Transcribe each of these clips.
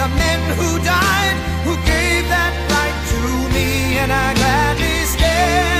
the men who died Who gave that right to me And I gladly stand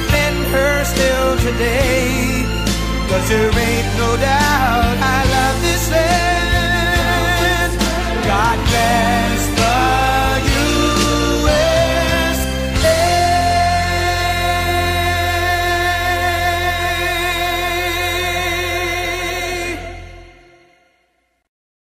and defend her still today. Cause there ain't no doubt